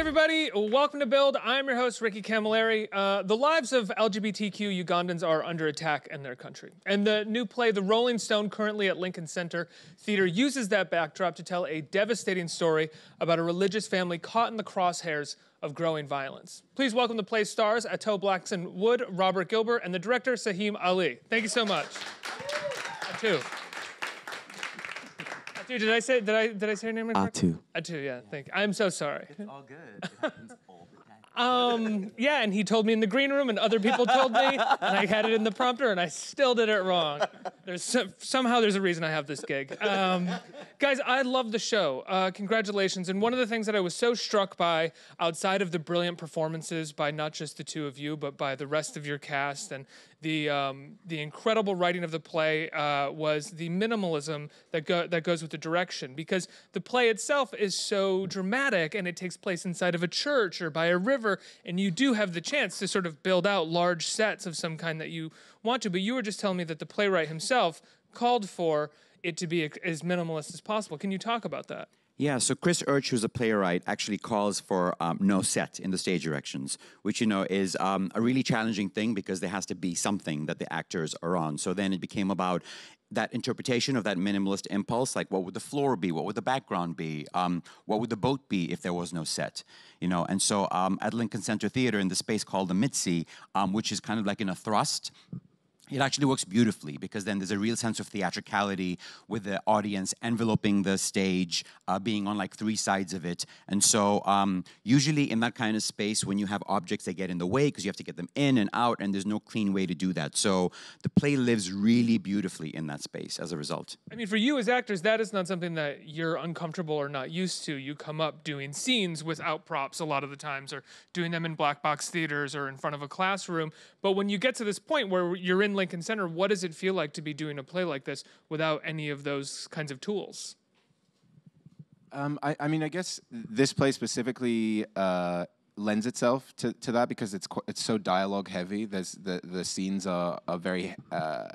Everybody. Welcome to Build. I'm your host, Ricky Camilleri. Uh, the lives of LGBTQ Ugandans are under attack in their country. And the new play, The Rolling Stone, currently at Lincoln Center Theater, uses that backdrop to tell a devastating story about a religious family caught in the crosshairs of growing violence. Please welcome the play stars Ato Blankson Wood, Robert Gilbert, and the director, Saheem Ali. Thank you so much. Ato. Atu, did I say did I did I say your name correctly? Atu. Atu, yeah. Thank you. I'm so sorry. It's All good. It happens all the time. Um, yeah, and he told me in the green room, and other people told me, and I had it in the prompter, and I still did it wrong. There's some, somehow there's a reason I have this gig. Um, guys, I love the show. Uh, congratulations! And one of the things that I was so struck by, outside of the brilliant performances by not just the two of you, but by the rest of your cast and the um, the incredible writing of the play uh, was the minimalism that go- that goes with the direction. Because the play itself is so dramatic and it takes place inside of a church or by a river and you do have the chance to sort of build out large sets of some kind that you want to. But you were just telling me that the playwright himself called for it to be as minimalist as possible. Can you talk about that Yeah, so Chris Urch, who's a playwright, actually calls for um, no set in the stage directions, which you know is um, a really challenging thing because there has to be something that the actors are on. So then it became about that interpretation of that minimalist impulse, like what would the floor be, what would the background be, um, what would the boat be if there was no set, you know. And so um, at Lincoln Center Theater, in the space called the Mitzi, um, which is kind of like in a thrust, it actually works beautifully because then there's a real sense of theatricality with the audience enveloping the stage, uh, being on like three sides of it. And so, um, usually in that kind of space, when you have objects that get in the way because you have to get them in and out, and there's no clean way to do that. So, the play lives really beautifully in that space as a result. I mean, for you as actors, that is not something that you're uncomfortable or not used to. You come up doing scenes without props a lot of the times, or doing them in black box theaters or in front of a classroom. But when you get to this point where you're in Lincoln Center, what does it feel like to be doing a play like this without any of those kinds of tools? Um, I, I mean, I guess this play specifically uh, lends itself to, to that because it's qu- it's so dialogue heavy. There's the the scenes are are very uh,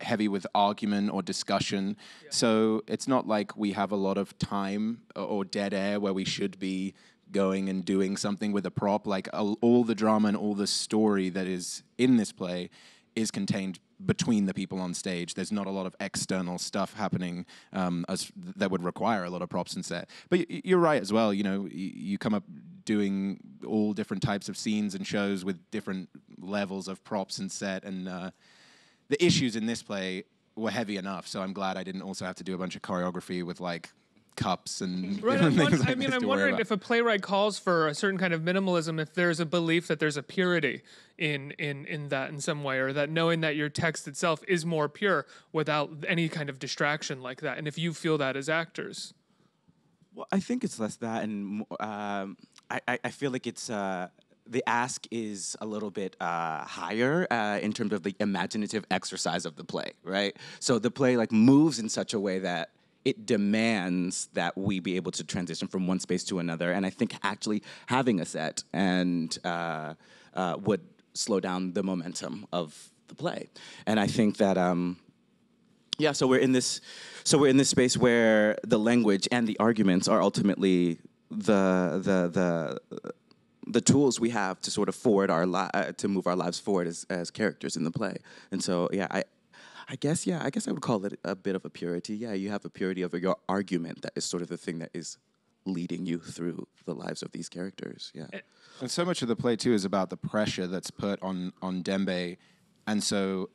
heavy with argument or discussion. So it's not like we have a lot of time or, or dead air where we should be going and doing something with a prop. Like all all the drama and all the story that is in this play is contained between the people on stage. There's not a lot of external stuff happening um, as that would require a lot of props and set. But you're right as well. You know, you come up doing all different types of scenes and shows with different levels of props and set, and uh, the issues in this play were heavy enough. So I'm glad I didn't also have to do a bunch of choreography with like cups and Right. different I'm won- things I mean, I'm wondering if a playwright calls for a certain kind of minimalism, if there's a belief that there's a purity in in in that in some way, or that knowing that your text itself is more pure without any kind of distraction like that, and if you feel that as actors. Well, I think it's less that, and mo- um, I, I, I feel like it's uh, the ask is a little bit uh, higher uh, in terms of the imaginative exercise of the play, right? So the play like moves in such a way that it demands that we be able to transition from one space to another, and I think actually having a set and uh, uh, would slow down the momentum of the play, and I think that. Um, yeah, so we're in this, so we're in this space where the language and the arguments are ultimately the the the the tools we have to sort of forward our li- uh, to move our lives forward as as characters in the play. And so, yeah, I. I guess yeah. I guess I would call it a bit of a purity. Yeah, you have a purity of your argument that is sort of the thing that is leading you through the lives of these characters. Yeah. And so much of the play too is about the pressure that's put on on Dembe, and so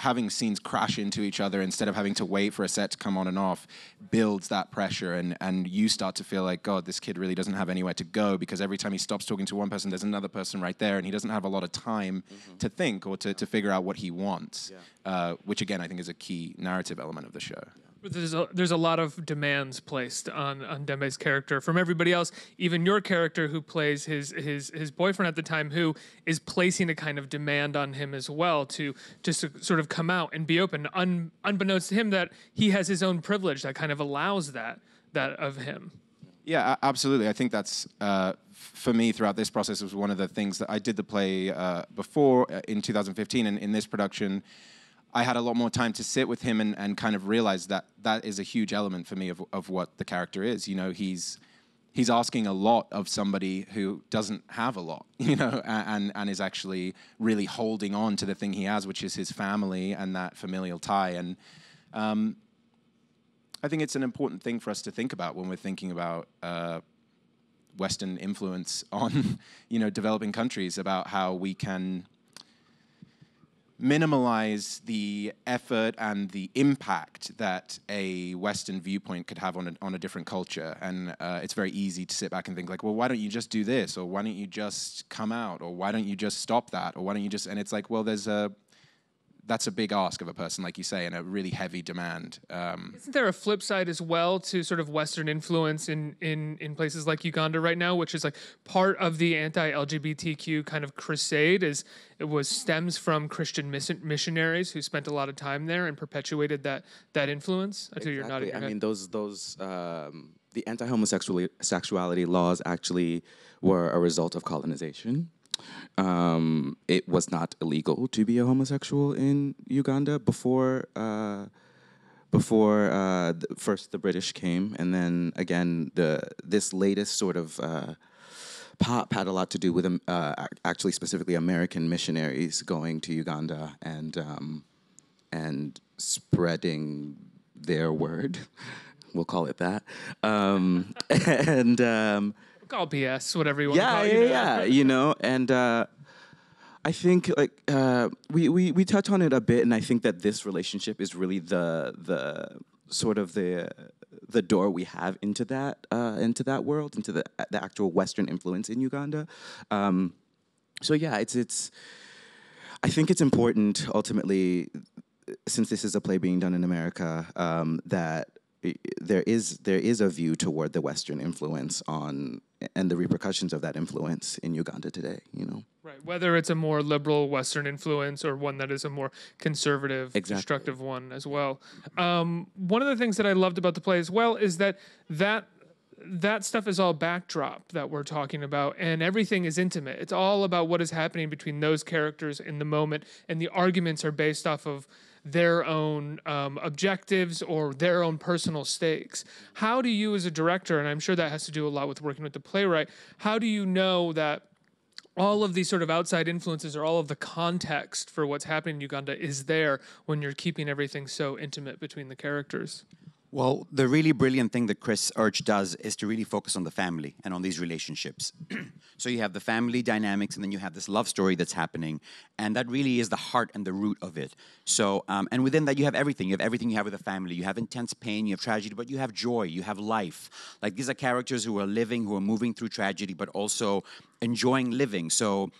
having scenes crash into each other instead of having to wait for a set to come on and off builds that pressure and and you start to feel like god this kid really doesn't have anywhere to go because every time he stops talking to one person there's another person right there and he doesn't have a lot of time to think or to, to figure out what he wants. Uh, which again i think is a key narrative element of the show There's a, there's a lot of demands placed on on Dembe's character from everybody else, even your character who plays his his his boyfriend at the time, who is placing a kind of demand on him as well to to sort of come out and be open, un, unbeknownst to him that he has his own privilege that kind of allows that that of him. Yeah, absolutely. I think that's uh, for me throughout this process was one of the things that I did the play uh, before uh, in 2015, and in this production, I had a lot more time to sit with him and, and kind of realize that that is a huge element for me of, of what the character is. You know, he's he's asking a lot of somebody who doesn't have a lot, you know, and and is actually really holding on to the thing he has, which is his family and that familial tie. And um, I think it's an important thing for us to think about when we're thinking about uh, Western influence on, you know, developing countries about how we can minimalize the effort and the impact that a Western viewpoint could have on a, on a different culture. And uh, it's very easy to sit back and think like, well, why don't you just do this, or why don't you just come out, or why don't you just stop that, or why don't you just? And it's like, well, there's a that's a big ask of a person, like you say, and a really heavy demand. Um, Isn't there a flip side as well to sort of Western influence in, in, in places like Uganda right now, which is like part of the anti-LGBTQ kind of crusade is it was stems from Christian missionaries who spent a lot of time there and perpetuated that that influence. I you're nodding. I mean, those those um, the anti-homosexuality sexuality laws actually were a result of colonization. Um, it was not illegal to be a homosexual in Uganda before. Uh, before uh, the, first the British came, and then again the this latest sort of uh, pop had a lot to do with um, uh, actually specifically American missionaries going to Uganda and um, and spreading their word. We'll call it that. Um, and um, call BS, whatever you want yeah, to call it. Yeah, yeah, yeah. You know, and uh, I think like uh, we, we we touch on it a bit, and I think that this relationship is really the the sort of the the door we have into that uh, into that world, into the the actual Western influence in Uganda. Um, so yeah, it's it's. I think it's important ultimately, since this is a play being done in America, um, that there is there is a view toward the Western influence on and the repercussions of that influence in Uganda today. You know, right? Whether it's a more liberal Western influence or one that is a more conservative, exactly. destructive one as well. Um, one of the things that I loved about the play as well is that that that stuff is all backdrop that we're talking about and everything is intimate it's all about what is happening between those characters in the moment and the arguments are based off of their own um, objectives or their own personal stakes. How do you, as a director, and I'm sure that has to do a lot with working with the playwright, how do you know that? all of these sort of outside influences or all of the context for what's happening in Uganda is there when you're keeping everything so intimate between the characters. Well, the really brilliant thing that Chris Urch does is to really focus on the family and on these relationships. so you have the family dynamics, and then you have this love story that's happening, and that really is the heart and the root of it. So, um, and within that, you have everything. You have everything you have with a family. You have intense pain, you have tragedy, but you have joy, you have life. Like these are characters who are living, who are moving through tragedy, but also enjoying living. So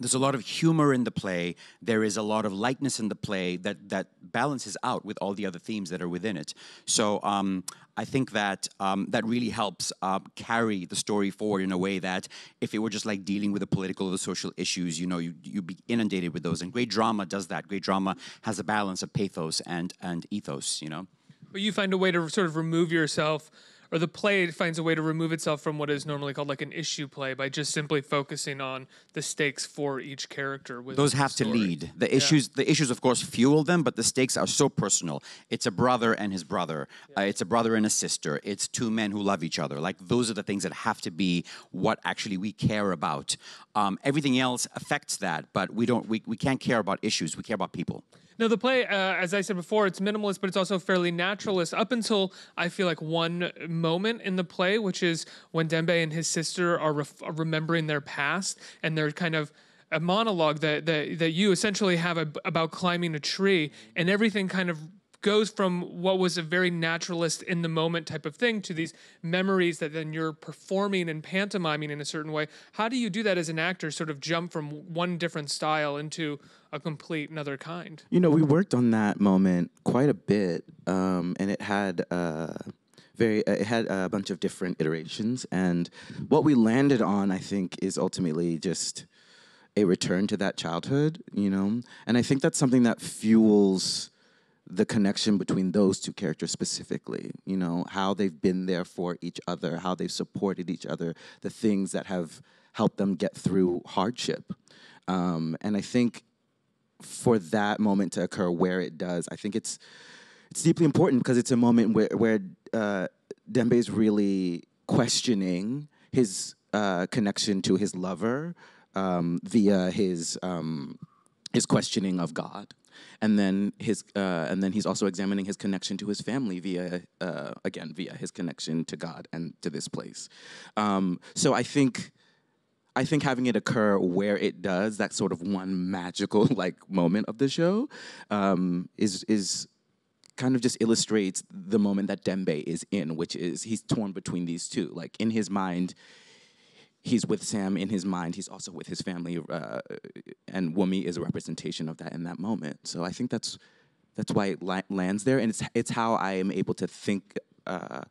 there's a lot of humor in the play. There is a lot of lightness in the play that that balances out with all the other themes that are within it. So um, I think that um, that really helps uh, carry the story forward in a way that if it were just like dealing with the political or the social issues, you know, you you'd be inundated with those. And great drama does that. Great drama has a balance of pathos and and ethos. You know. But you find a way to sort of remove yourself or the play finds a way to remove itself from what is normally called like an issue play by just simply focusing on the stakes for each character. With Those have to lead. The issues, yeah. the issues, of course, fuel them, but the stakes are so personal. It's a brother and his brother. Yeah. Uh, it's a brother and a sister. It's two men who love each other. Like those are the things that have to be what actually we care about. Um, everything else affects that, but we don't. We, we can't care about issues. We care about people. No, the play, uh, as I said before, it's minimalist, but it's also fairly naturalist. Up until I feel like one moment in the play, which is when Dembe and his sister are, are remembering their past, and they're kind of a monologue that that, that you essentially have a, about climbing a tree, and everything kind of goes from what was a very naturalist in the moment type of thing to these memories that then you're performing and pantomiming in a certain way. How do you do that as an actor, sort of jump from one different style into a complete another kind? You know, we worked on that moment quite a bit, um, and it had. Uh, very, uh, it had a bunch of different iterations, and what we landed on, I think, is ultimately just a return to that childhood, you know, and I think that's something that fuels the connection between those two characters specifically you know how they've been there for each other how they've supported each other the things that have helped them get through hardship. Um, and i think for that moment to occur where it does i think it's it's deeply important because it's a moment where where uh, Dembe is really questioning his uh, connection to his lover um, via his um, his questioning of God, and then his uh, and then he's also examining his connection to his family via uh, again via his connection to God and to this place. Um, so I think. I think having it occur where it does, that sort of one magical like moment of the show, um, is is kind of just illustrates the moment that Dembe is in, which is he's torn between these two. Like in his mind, he's with Sam. In his mind, he's also with his family, uh, and Wummie is a representation of that in that moment. So I think that's that's why it la- lands there, and it's it's how I am able to think uh,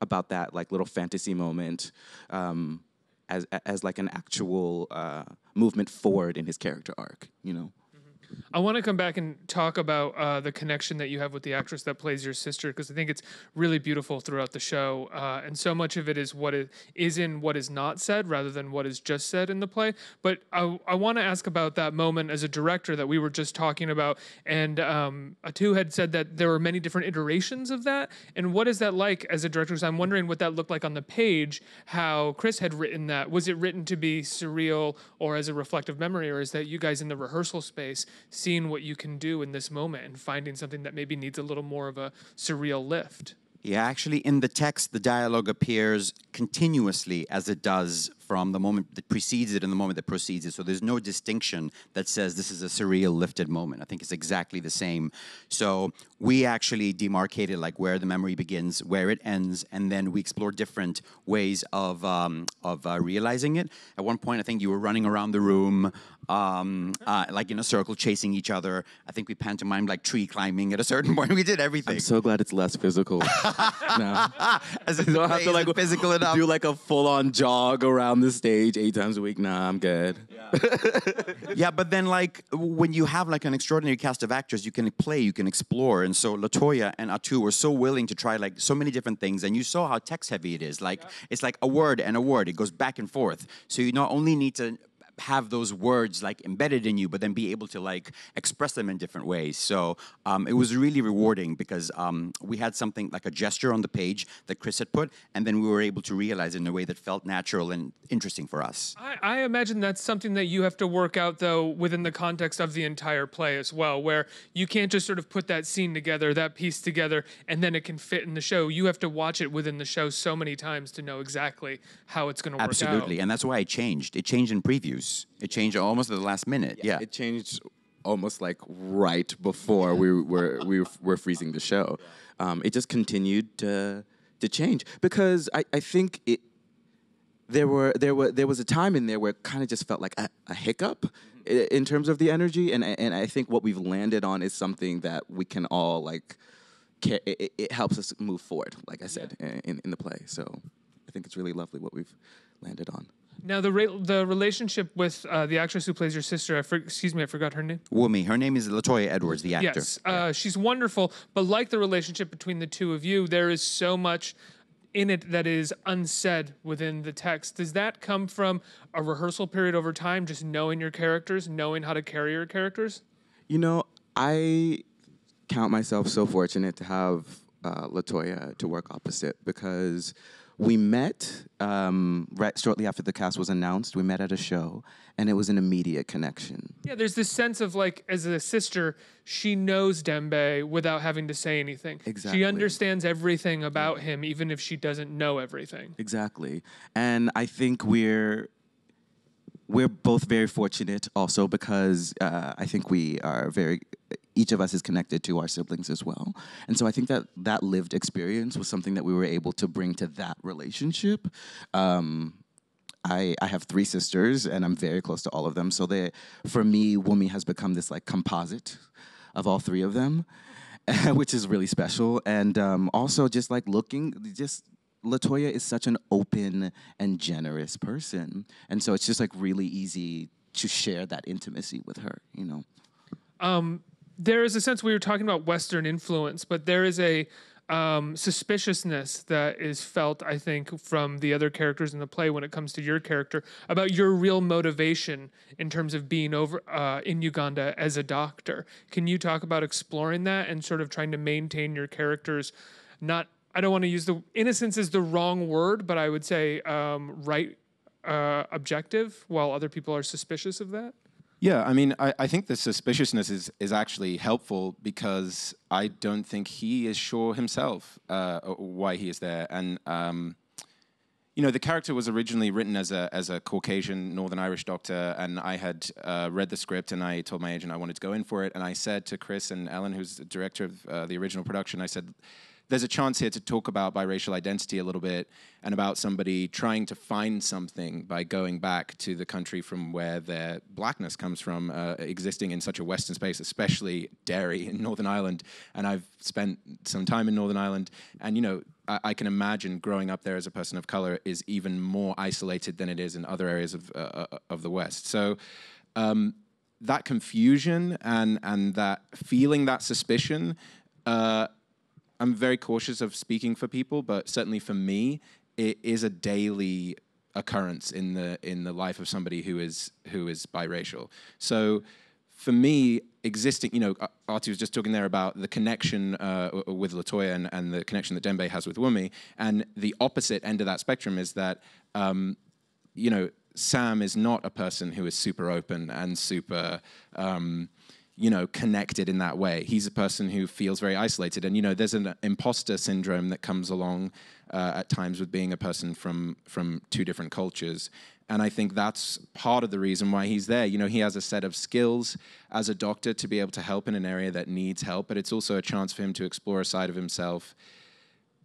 about that like little fantasy moment. Um, as, as like an actual uh, movement forward in his character arc, you know. I want to come back and talk about uh, the connection that you have with the actress that plays your sister because I think it's really beautiful throughout the show, uh, and so much of it is what is, is in what is not said rather than what is just said in the play. But I, I want to ask about that moment as a director that we were just talking about, and um, Ato had said that there were many different iterations of that, and what is that like as a director? Because I'm wondering what that looked like on the page, how Chris had written that. Was it written to be surreal or as a reflective memory, or is that you guys in the rehearsal space? Seeing what you can do in this moment and finding something that maybe needs a little more of a surreal lift. Yeah, actually, in the text, the dialogue appears continuously as it does from the moment that precedes it and the moment that proceeds it. So there's no distinction that says this is a surreal lifted moment. I think it's exactly the same. So we actually demarcated like where the memory begins, where it ends, and then we explore different ways of um, of uh, realizing it. At one point, I think you were running around the room. Um, uh, like in a circle, chasing each other. I think we pantomimed like tree climbing at a certain point. We did everything. I'm so glad it's less physical now. As the don't have to like physical enough. do like a full on jog around the stage eight times a week. Nah, I'm good. yeah, but then like when you have like an extraordinary cast of actors, you can play, you can explore, and so Latoya and Ato were so willing to try like so many different things, and you saw how text heavy it is. Like it's like a word and a word; it goes back and forth. So you not only need to have those words like embedded in you, but then be able to like express them in different ways. So um, it was really rewarding because um, we had something like a gesture on the page that Chris had put, and then we were able to realize in a way that felt natural and interesting for us. I, I imagine that's something that you have to work out, though, within the context of the entire play as well, where you can't just sort of put that scene together, that piece together, and then it can fit in the show. You have to watch it within the show so many times to know exactly how it's going to work Absolutely, out. and that's why it changed. It changed in previews. It changed almost at the last minute. Yeah. It changed almost like right before we were we were freezing the show. Um, it just continued to to change because I, I think it there were there were there was a time in there where it kind of just felt like a, a hiccup i- in terms of the energy and and I think what we've landed on is something that we can all like ca- it, it- it helps us move forward like I said in, in the play so I think it's really lovely what we've landed on. Now, the re- the relationship with uh, the actress who plays your sister, I for- excuse me, I forgot her name. Wummie. Her name is Latoya Edwards, the actor. Yes, uh, she's wonderful. But like the relationship between the two of you, there is so much in it that is unsaid within the text. Does that come from a rehearsal period over time, just knowing your characters, knowing how to carry your characters? You know, I count myself so fortunate to have uh, Latoya to work opposite because we met um, right shortly after the cast was announced. We met at a show, and it was an immediate connection. Yeah, there's this sense of like, as a sister, she knows Dembe without having to say anything. Exactly. She understands everything about him, even if she doesn't know everything. Exactly, and I think we're we're both very fortunate also because uh, I think we are very each of us is connected to our siblings as well, and so I think that that lived experience was something that we were able to bring to that relationship. Um, I, I have three sisters and I'm very close to all of them. So they, for me, Wummie has become this like composite of all three of them, which is really special. And um, also just like looking, just Latoya is such an open and generous person. And so it's just like really easy to share that intimacy with her, you know? there is a sense we were talking about Western influence, but there is a um, suspiciousness that is felt, I think, from the other characters in the play when it comes to your character about your real motivation in terms of being over uh, in Uganda as a doctor. Can you talk about exploring that and sort of trying to maintain your characters not I don't want to use the innocence is the wrong word, but I would say um, right uh, objective, while other people are suspicious of that. Yeah, I mean, I, I think the suspiciousness is, is actually helpful because I don't think he is sure himself uh, why he is there. And, um, you know, the character was originally written as a, as a Caucasian Northern Irish doctor, and I had uh, read the script and I told my agent I wanted to go in for it. And I said to Chris and Ellen, who's the director of uh, the original production, I said, there's a chance here to talk about biracial identity a little bit and about somebody trying to find something by going back to the country from where their blackness comes from, uh, existing in such a Western space, especially Derry in Northern Ireland. And I've spent some time in Northern Ireland, and you know, I, I can imagine growing up there as a person of color is even more isolated than it is in other areas of uh, uh of the West. So. Um, that confusion and and that feeling that suspicion uh, I'm very cautious of speaking for people, but certainly for me, it is a daily occurrence in the in the life of somebody who is who is biracial. So for me, existing, you know, Artie was just talking there about the connection uh, with Latoya and, and the connection that Dembe has with Wummie, and the opposite end of that spectrum is that, um, you know, Sam is not a person who is super open and super. Um, you know, connected in that way. He's a person who feels very isolated, and you know, there's an imposter syndrome that comes along uh, at times with being a person from from two different cultures. And I think that's part of the reason why he's there. You know, he has a set of skills as a doctor to be able to help in an area that needs help, but it's also a chance for him to explore a side of himself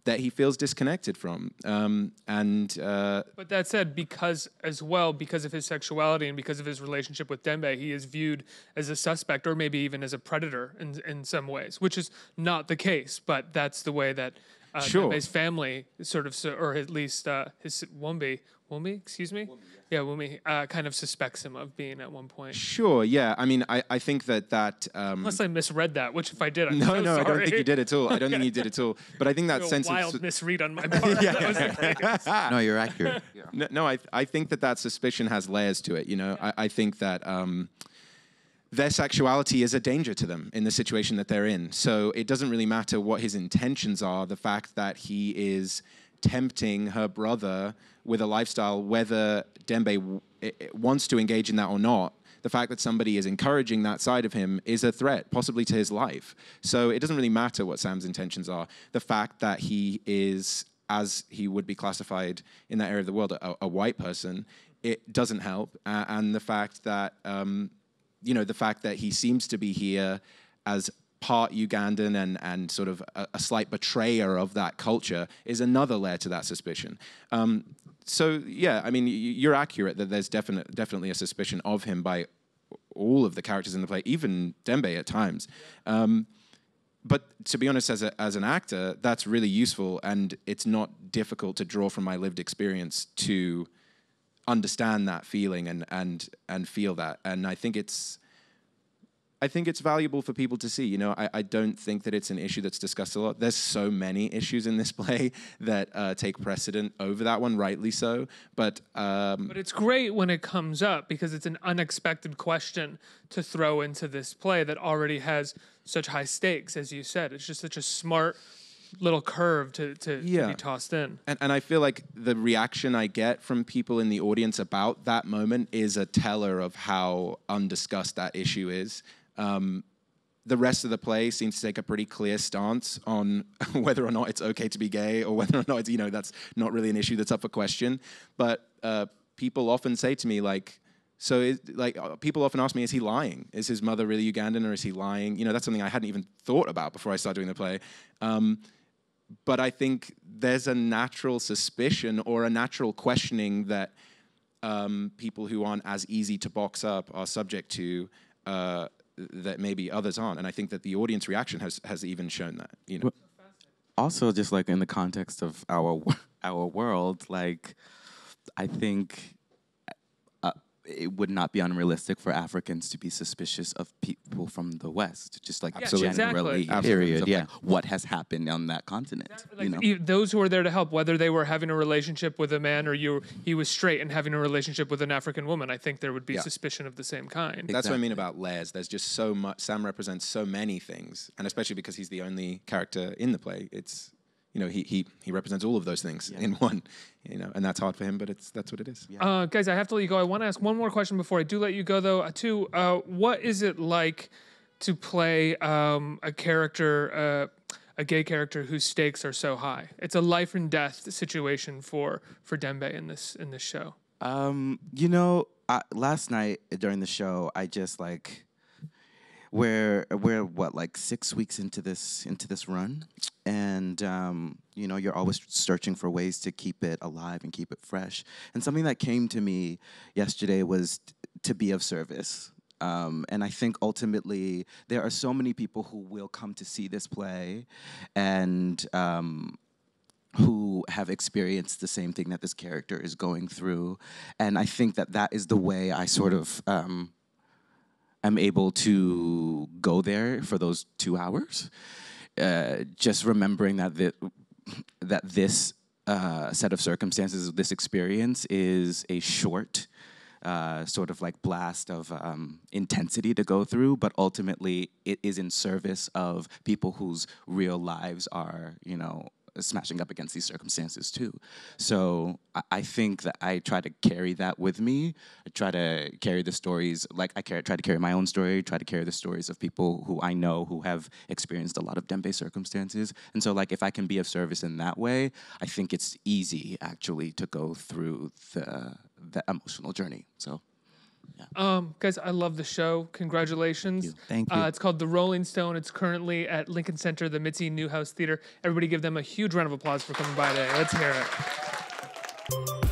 that he feels disconnected from. Um, and uh, but that said, because as well, because of his sexuality and because of his relationship with Dembe, he is viewed as a suspect or maybe even as a predator in in some ways, which is not the case. But that's the way that. Uh, sure. Dembe's family sort of, or at least uh, his Wumbi, Wumbi, excuse me, yeah, Wummie uh, kind of suspects him of being at one point. Sure, yeah. I mean, I, I think that that. Um, Unless I misread that, which if I did, I'm no, so no, sorry. I don't think you did at all. I don't think you did at all. But I think that a sense wild of misread on my part. yeah. That was the case. no, you're accurate. no, no I, I think that that suspicion has layers to it. You know, I, I think that. Um, their sexuality is a danger to them in the situation that they're in. So it doesn't really matter what his intentions are. The fact that he is tempting her brother with a lifestyle, whether Dembe wants to engage in that or not, the fact that somebody is encouraging that side of him is a threat, possibly to his life. So it doesn't really matter what Sam's intentions are. The fact that he is, as he would be classified in that area of the world, a, a white person, it doesn't help. Uh, and the fact that, um, you know, the fact that he seems to be here as part Ugandan and, and sort of a, a, slight betrayer of that culture is another layer to that suspicion. Um, so yeah, I mean, you're accurate that there's definite, definitely a suspicion of him by all of the characters in the play, even Dembe at times. Um, but to be honest, as, a, as an actor, that's really useful, and it's not difficult to draw from my lived experience to understand that feeling and and and feel that. And I think it's I think it's valuable for people to see. You know, I, I, don't think that it's an issue that's discussed a lot. There's so many issues in this play that uh, take precedent over that one, rightly so. But um, but it's great when it comes up because it's an unexpected question to throw into this play that already has such high stakes, as you said. It's just such a smart little curve to, to, yeah. to be tossed in. And, and I feel like the reaction I get from people in the audience about that moment is a teller of how undiscussed that issue is. Um, the rest of the play seems to take a pretty clear stance on whether or not it's okay to be gay or whether or not it's, you know, that's not really an issue that's up for question. But uh, people often say to me, like, so is, like uh, people often ask me, is he lying? Is his mother really Ugandan or is he lying? You know, that's something I hadn't even thought about before I started doing the play. Um, but I think there's a natural suspicion or a natural questioning that um, people who aren't as easy to box up are subject to. Uh, that maybe others aren't. And I think that the audience reaction has has even shown that. You know. Also, just like in the context of our our world, like I think it would not be unrealistic for Africans to be suspicious of people from the West, just like Absolutely. generally. Exactly. Period. Yeah. Like what has happened on that continent? Like, you know? those who are there to help, whether they were having a relationship with a man or you, he was straight and having a relationship with an African woman, I think there would be yeah. suspicion of the same kind. Exactly. That's what I mean about layers. There's just so much. Sam represents so many things, and especially because he's the only character in the play. It's you know, he he he represents all of those things in one. You know, and that's hard for him, but it's that's what it is. Uh, guys, I have to let you go. I want to ask one more question before I do let you go, though. Uh, two, uh, what is it like to play um, a character, uh, a gay character whose stakes are so high? It's a life and death situation for for Dembe in this in this show. Um, you know, I, last night during the show, I just like we're we're what like six weeks into this into this run, and um, you know you're always searching for ways to keep it alive and keep it fresh. And something that came to me yesterday was t- to be of service. Um, and I think ultimately there are so many people who will come to see this play, and um, who have experienced the same thing that this character is going through. And I think that that is the way I sort of um, am able to go there for those two hours. Uh, just remembering that the, that this uh, set of circumstances, this experience, is a short. Uh, sort of like blast of um, intensity to go through, but ultimately it is in service of people whose real lives are, you know, smashing up against these circumstances too. So I, I think that I try to carry that with me. I try to carry the stories, like I try to carry my own story, try to carry the stories of people who I know who have experienced a lot of Dembe circumstances. And so like if I can be of service in that way, I think it's easy actually to go through the the emotional journey. So Um, guys, I love the show. Congratulations. Thank you. Uh, you. it's called The Rolling Stone. It's currently at Lincoln Center, the Mitzi Newhouse Theater. Everybody give them a huge round of applause for coming by today. Let's hear it.